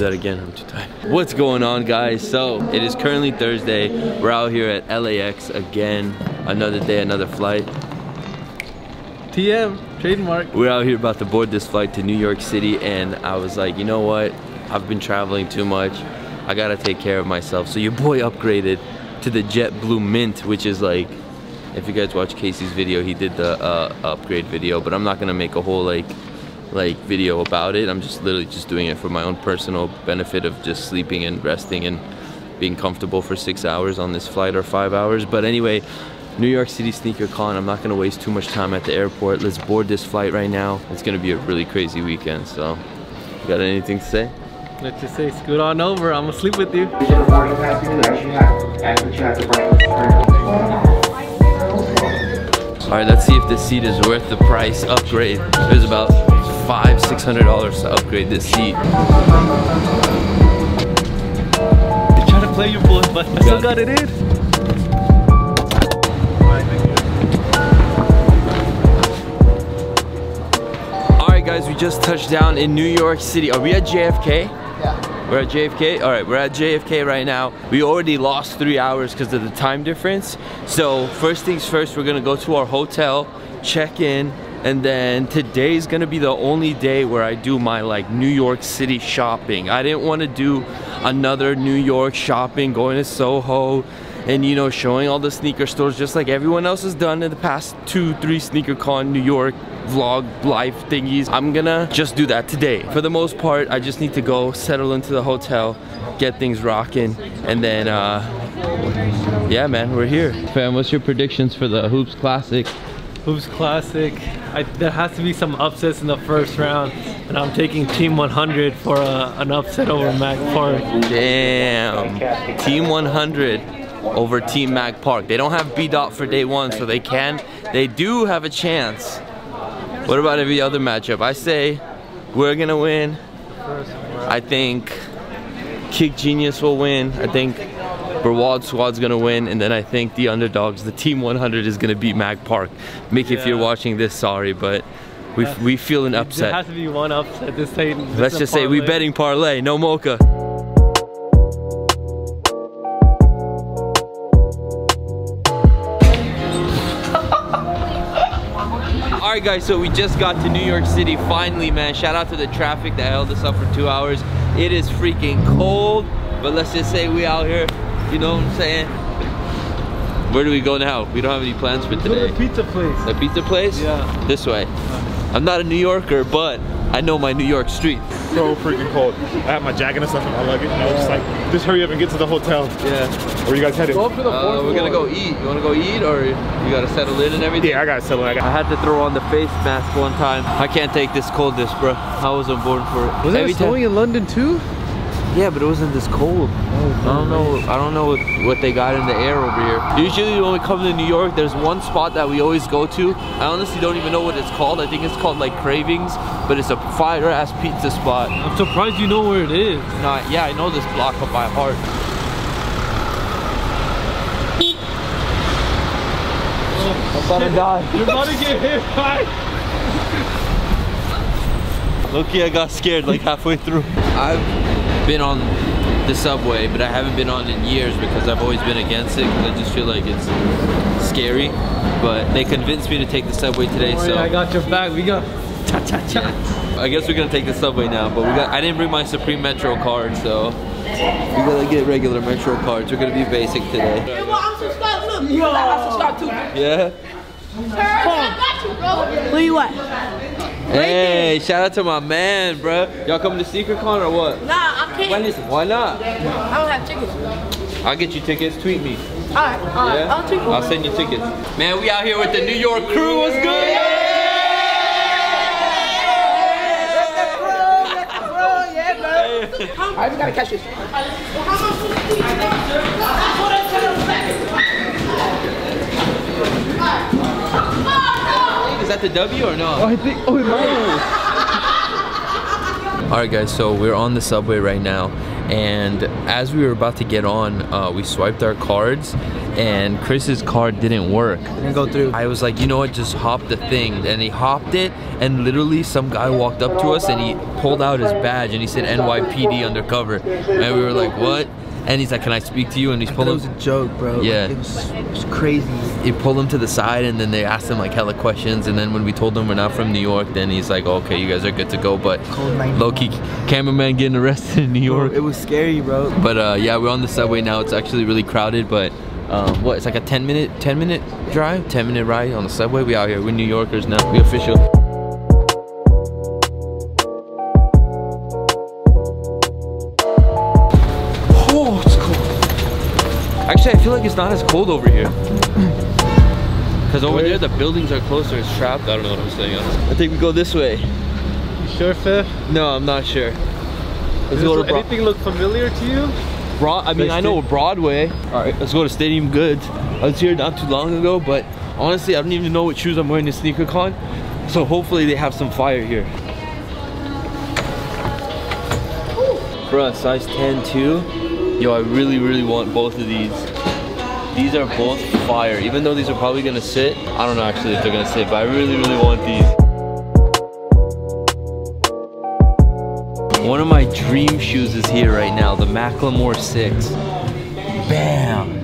that again, I'm too tired. What's going on guys? So, it is currently Thursday. We're out here at LAX again. Another day, another flight. TM, trademark. We're out here about to board this flight to New York City and I was like, you know what? I've been traveling too much. I gotta take care of myself. So your boy upgraded to the JetBlue Mint, which is like, if you guys watch Casey's video, he did the uh, upgrade video, but I'm not gonna make a whole like like video about it. I'm just literally just doing it for my own personal benefit of just sleeping and resting and being comfortable for six hours on this flight or five hours. But anyway, New York City Sneaker Con. I'm not gonna waste too much time at the airport. Let's board this flight right now. It's gonna be a really crazy weekend. So, you got anything to say? Let's just say scoot on over. I'm gonna sleep with you. All right, let's see if this seat is worth the price upgrade. It was about five, six hundred dollars to upgrade this seat. You're trying to play your boy, but I still got it in. All right, guys, we just touched down in New York City. Are we at JFK? Yeah. We're at JFK? All right, we're at JFK right now. We already lost three hours because of the time difference. So first things first, we're gonna go to our hotel, check in, and then today's gonna be the only day where I do my like New York City shopping. I didn't wanna do another New York shopping, going to Soho, and you know showing all the sneaker stores just like everyone else has done in the past two three sneaker con new york vlog life thingies. I'm gonna just do that today. For the most part i just need to go settle into the hotel get things rocking and then uh yeah man we're here. Fam what's your predictions for the hoops classic Hoops Classic. I, there has to be some upsets in the first round, and I'm taking Team 100 for a, an upset over Mac Park. damn team 100 over team mag park they don't have b dot for day one so they can they do have a chance what about every other matchup i say we're gonna win I think Kick Genius will win. I think Brawad Squad's gonna win, and then I think the underdogs, the Team 100, is gonna beat Mag Park. Mick, if you're watching this, sorry, but we we feel an There upset. has to be one upset this time. this Let's just say we betting parlay, no mocha. All right, guys, so we just got to New York City finally, man. Shout out to the traffic that held us up for two hours. It is freaking cold, but let's just say we out here, you know what I'm saying? Where do we go now? We don't have any plans for Go to today. the pizza place. The pizza place? Yeah. This way. I'm not a New Yorker, but I know my New York streets. so freaking cold. I have my jacket and stuff in my luggage, and I was just like, just hurry up and get to the hotel. Yeah. Where you guys headed? Go up to the Uh, we're gonna go eat. You wanna go eat or you gotta settle in and everything? Yeah, I gotta settle. I I got. had to throw on the face mask one time. I can't take this coldness, bro. I wasn't born for it. Was Every it snowing in London too? Yeah, but it wasn't this cold. Oh, I don't know. I don't know what, what they got in the air over here. Usually when we come to New York, there's one spot that we always go to. I honestly don't even know what it's called. I think it's called like Cravings, but it's a fire ass pizza spot. I'm surprised you know where it is. No, yeah, I know this block up by heart. I'm about to die. You're about to get hit by. Loki, I got scared like halfway through. I've been on the subway, but I haven't been on in years because I've always been against it because I just feel like it's scary. But they convinced me to take the subway today, Don't worry, so I got your back. We got cha cha cha. I guess we're gonna take the subway now. But we got I didn't bring my Supreme Metro card, so we gotta get regular Metro cards. We're gonna be basic today. Hey, well, I'm subscribed. Look, you I subscribe too. Yeah. I got you, bro. Where you at? Hey, shout out to my man, bro. Y'all coming to SneakerCon or what? Nah, I When can't. why not? I don't have tickets. I'll get you tickets. Tweet me. Alright, alright. Yeah? I'll tweet you. I'll send you tickets. Man, we out here with the New York crew. What's good? Yeah! I just gotta catch this. Is that the W or no? I think. Oh, no. All right, guys. So we're on the subway right now, And as we were about to get on, uh, we swiped our cards, and Chris's card didn't work. Didn't go through. I was like, you know what, just hop the thing. And he hopped it, and literally some guy walked up to us and he pulled out his badge and he said NYPD undercover. And we were like, what? And he's like, can I speak to you? And he's pulling. It was a joke, bro. Yeah. Like, it, was, it was crazy. He pulled him to the side, and then they asked him like hella questions. And then when we told him we're not from New York, then he's like, okay, you guys are good to go. But Cold 99. low key, cameraman getting arrested in New Bro, York. it was scary, bro. But uh, yeah, we're on the subway now. It's actually really crowded, but um, what? It's like a 10 minute, 10 minute drive, 10 minute ride on the subway. We out here. We're New Yorkers now. We official. Like it's not as cold over here. Cause over there the buildings are closer. It's trapped. I don't know what I'm saying. I think we go this way. You sure, Fifth? No, I'm not sure. Let's Does go to Bro- anything look familiar to you? Broad, I mean, Let's I know Broadway. All right, let's go to Stadium Goods. I was here not too long ago, but honestly, I don't even know what shoes I'm wearing to SneakerCon. So hopefully they have some fire here. Bruh, size 10 too. Yo, I really, really want both of these. These are both fire. Even though these are probably gonna sit. I don't know actually if they're gonna sit, but I really, really want these. One of my dream shoes is here right now, the Macklemore 6. Bam.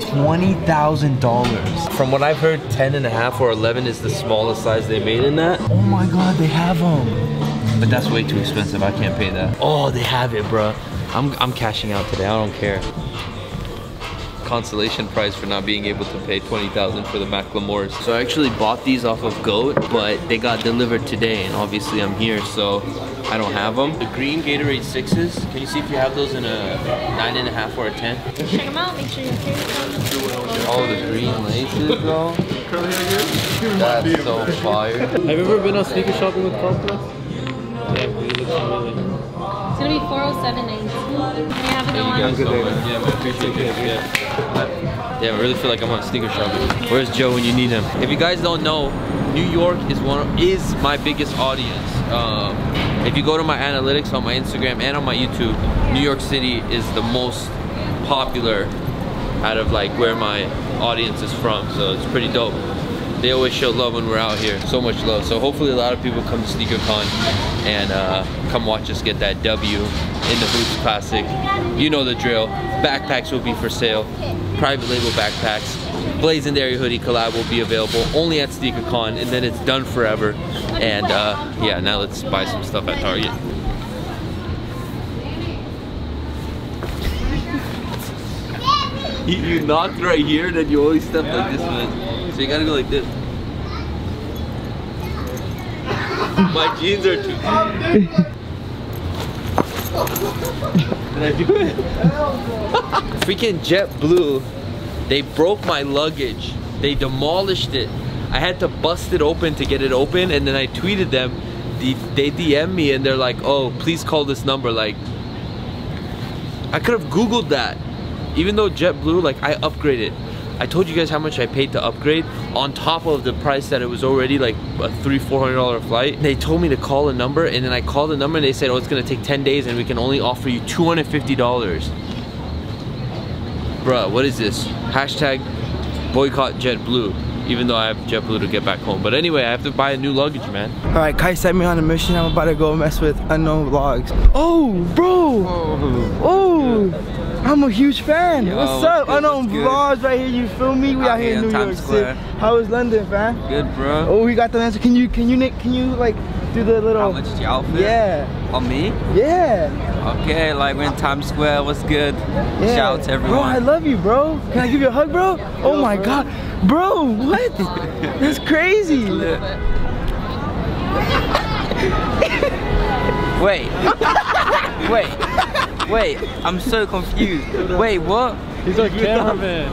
$20,000. From what I've heard, 10 and a half or 11 is the smallest size they made in that. Oh my god, they have them. But that's way too expensive. I can't pay that. Oh, they have it, bruh. I'm, I'm cashing out today. I don't care. Consolation prize for not being able to pay 20,000 for the Macklemores. So I actually bought these off of GOAT, but they got delivered today, and obviously I'm here, so I don't have them. The green Gatorade sixes. Can you see if you have those in a nine and a half or a ten? Check them out. Make sure you're serious. Oh, the green laces, bro. That's so fire. Have you ever been on sneaker shopping with Complex? Yeah, we look familiar. It's gonna be 407 Yeah. Yeah. I, really feel like I'm on sneaker shopping. Where's Joe when you need him? If you guys don't know, New York is one is my biggest audience. Um, if you go to my analytics on my Instagram and on my YouTube, New York City is the most popular out of like where my audience is from. So it's pretty dope. They always show love when we're out here. So much love. So hopefully a lot of people come to SneakerCon and uh, come watch us get that W in the Hoops Classic. You know the drill. Backpacks will be for sale. Private label backpacks. Blazendary hoodie collab will be available only at SneakerCon and then it's done forever. And uh, yeah, now let's buy some stuff at Target. You, knocked right here, then you always step like this, man. So you gotta go like this. My jeans are too. Did I do it? Freaking JetBlue, they broke my luggage. They demolished it. I had to bust it open to get it open, and then I tweeted them. They, they DM me and they're like, "Oh, please call this number." Like, I could have Googled that. Even though JetBlue, like I upgraded. I told you guys how much I paid to upgrade on top of the price that it was already like a three, four hundred dollar flight. They told me to call a number and then I called the number and they said, oh, it's gonna take 10 days and we can only offer you $250. Bruh, what is this? Hashtag boycott JetBlue. Even though I have JetBlue to get back home. But anyway, I have to buy a new luggage, man. All right, Kai sent me on a mission. I'm about to go mess with unknown vlogs. Oh, bro. Oh. I'm a huge fan. Yo, what's up? good, know what's good? vlogs right here. You feel me? We out, Out here in New in York Times City. Square. How is London, fam? Good, bro. Oh, we got the answer. Can you can you Nick? Can you like do the little? How much is your outfit? Yeah. On me? Yeah. Okay, like we're in Times Square. What's good? Yeah. Shout out to everyone. Bro, I love you, bro. Can I give you a hug, bro? Oh my god. Bro, what? That's crazy. Wait. wait. Wait. I'm so confused. Wait, what? He's our cameraman.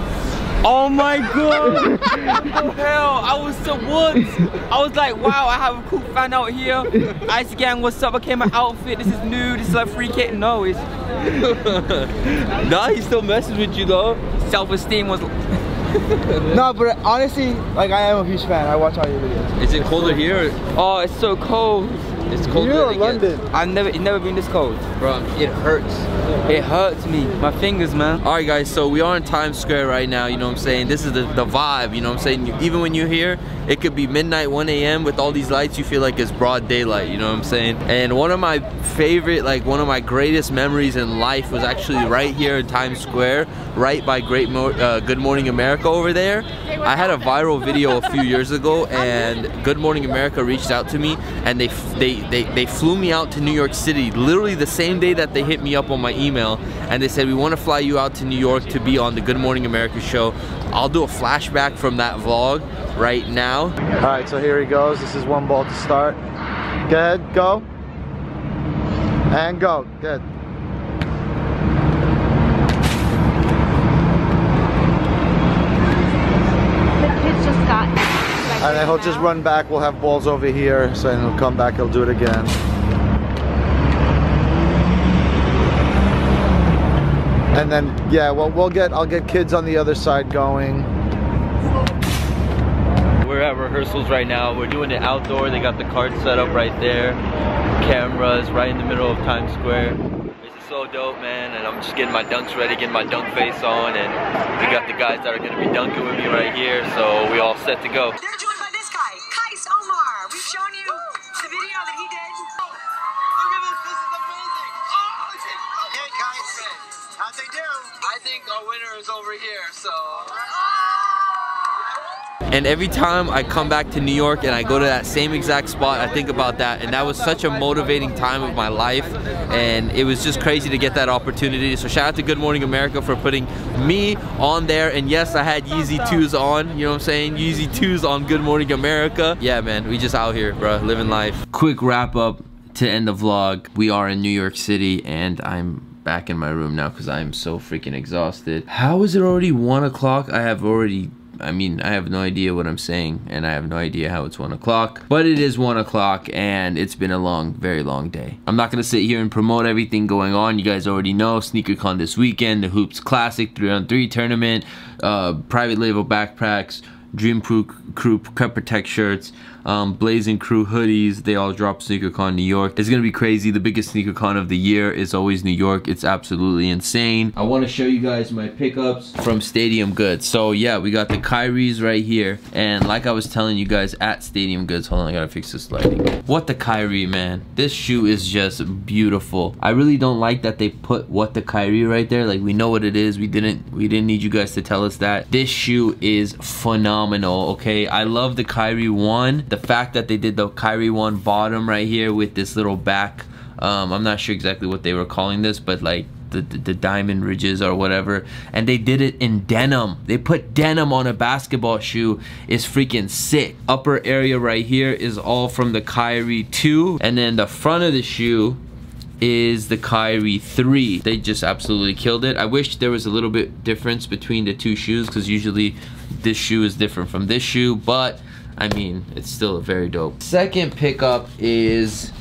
Oh my god! what hell? I was so woods. I was like, wow, I have a cool fan out here. Ice Gang, what's up? Okay, my outfit. This is new. This is like free kit. No, it's nah, he still messes with you though. self-esteem was. No, but honestly, like I am a huge fan. I watch all your videos. Is it colder here? Oh, it's so cold. It's colder You're than it gets. London. I've never, it's never been this cold. Bro, it hurts. It hurts me, my fingers, man. All right, guys, so we are in Times Square right now, you know what I'm saying? This is the, the vibe, you know what I'm saying? Even when you're here, it could be midnight, 1 a.m. with all these lights, you feel like it's broad daylight, you know what I'm saying? And one of my favorite, like one of my greatest memories in life was actually right here in Times Square, right by Great Mo uh, Good Morning America over there. I had a viral video a few years ago and Good Morning America reached out to me and they, they, they, they flew me out to New York City literally the same day that they hit me up on my email and they said we want to fly you out to New York to be on the Good Morning America show. I'll do a flashback from that vlog right now. All right, so here he goes. This is one ball to start. Go ahead, go. And go. Good. The And then he'll just run back. We'll have balls over here. So then he'll come back. He'll do it again. And then, yeah, well, we'll get, I'll get kids on the other side going. We're at rehearsals right now. We're doing it outdoor. They got the cart set up right there. Cameras right in the middle of Times Square. This is so dope, man. And I'm just getting my dunks ready, getting my dunk face on. And we got the guys that are gonna be dunking with me right here. So we all set to go. They're joined by this guy, Qias Omar. We've shown you the video that he did. Look at this, this is amazing. Oh, it's Hey, Qias. How'd they do? I think our winner is over here, so. Oh! And every time I come back to New York and I go to that same exact spot, I think about that. And that was such a motivating time of my life. And it was just crazy to get that opportunity. So shout out to Good Morning America for putting me on there. And yes, I had Yeezy 2s on, you know what I'm saying? Yeezy 2s on Good Morning America. Yeah, man, we just out here, bro, living life. Quick wrap up to end the vlog. We are in New York City and I'm back in my room now because I'm so freaking exhausted. How is it already one o'clock? I have already I mean, I have no idea what I'm saying, and I have no idea how it's one o'clock, but it is one o'clock, and it's been a long, very long day. I'm not gonna sit here and promote everything going on. You guys already know SneakerCon this weekend, the Hoops Classic 3 on 3 tournament, uh, private label backpacks, Dream Crew, Crew Cut Protect shirts, um, Blazing Crew hoodies. They all drop SneakerCon New York. It's gonna be crazy. The biggest SneakerCon of the year is always New York. It's absolutely insane. I want to show you guys my pickups from Stadium Goods. So yeah, we got the Kyries right here, and like I was telling you guys at Stadium Goods. Hold on, I gotta fix this lighting. What the Kyrie, man? This shoe is just beautiful. I really don't like that they put what the Kyrie right there. Like we know what it is. We didn't we didn't need you guys to tell us that. This shoe is phenomenal. Okay, I love the Kyrie one. The fact that they did the Kyrie one bottom right here with this little back. Um, I'm not sure exactly what they were calling this, but like the, the, the diamond ridges or whatever. And they did it in denim. They put denim on a basketball shoe. Is freaking sick. Upper area right here is all from the Kyrie 2 and then the front of the shoe is the Kyrie 3 they just absolutely killed it. I wish there was a little bit difference between the two shoes because usually this shoe is different from this shoe but I mean it's still a very dope. Second pickup is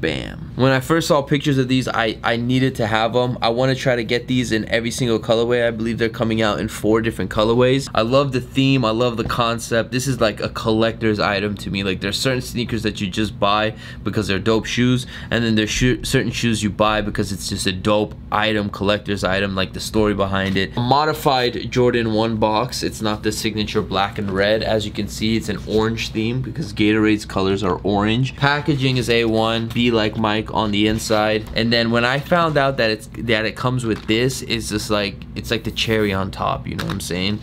bam when i first saw pictures of these i i needed to have them i want to try to get these in every single colorway. I believe they're coming out in four different colorways. I love the theme. I love the concept. This is like a collector's item to me. Like there's certain sneakers that you just buy because they're dope shoes and then there's certain shoes you buy because it's just a dope item collector's item like the story behind it. A modified jordan 1 box. It's not the signature black and red. As you can see it's an orange theme because gatorade's colors are orange. Packaging is a1 be like mike on the inside. And then when i found out that it's that it comes with this it's just like it's like the cherry on top you know what i'm saying?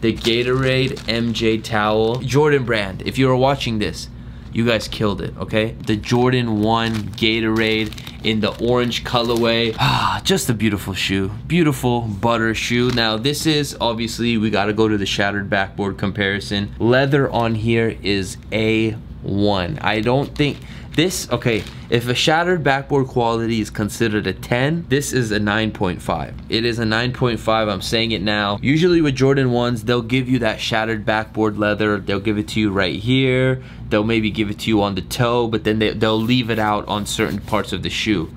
The gatorade mj towel. Jordan brand if you are watching this you guys killed it okay? The jordan 1 gatorade in the orange colorway. Ah just a beautiful shoe. Beautiful butter shoe. Now this is obviously we got to go to the shattered backboard comparison. Leather on here is a1 i don't think this okay if a shattered backboard quality is considered a 10 this is a 9.5 it is a 9.5 i'm saying it now. Usually with jordan 1s they'll give you that shattered backboard leather. They'll give it to you right here. They'll maybe give it to you on the toe but then they, they'll leave it out on certain parts of the shoe.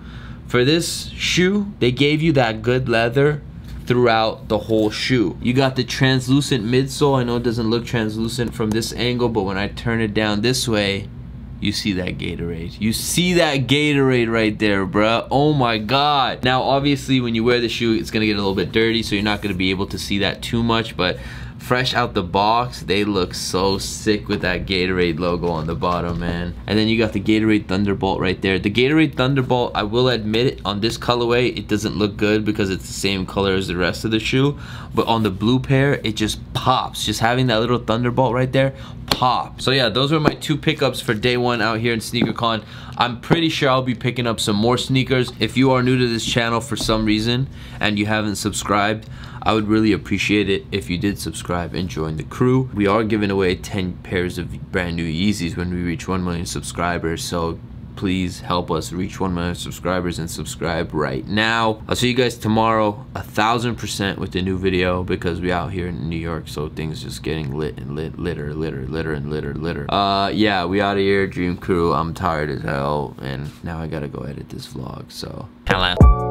For this shoe they gave you that good leather throughout the whole shoe. You got the translucent midsole. I know it doesn't look translucent from this angle, but when I turn it down this way, you see that Gatorade. You see that Gatorade right there, bruh. Oh my God. Now, obviously, when you wear the shoe, it's gonna get a little bit dirty, so you're not gonna be able to see that too much, but fresh out the box. They look so sick with that Gatorade logo on the bottom man. And then you got the Gatorade Thunderbolt right there. The Gatorade Thunderbolt I will admit it on this colorway it doesn't look good because it's the same color as the rest of the shoe. But on the blue pair it just pops. Just having that little Thunderbolt right there pop so yeah those were my two pickups for day one out here in SneakerCon. I'm pretty sure I'll be picking up some more sneakers. If you are new to this channel for some reason and you haven't subscribed I would really appreciate it if you did subscribe and join the crew. We are giving away 10 pairs of brand new Yeezys when we reach 1 million subscribers, so please help us reach 1 million subscribers and subscribe right now. I'll see you guys tomorrow, a thousand percent with the new video because we out here in New York, so things just getting lit and lit, litter, litter, litter, and litter, litter. Uh, yeah, we out of here, Dream Crew. I'm tired as hell, and now I gotta go edit this vlog, so. Hello.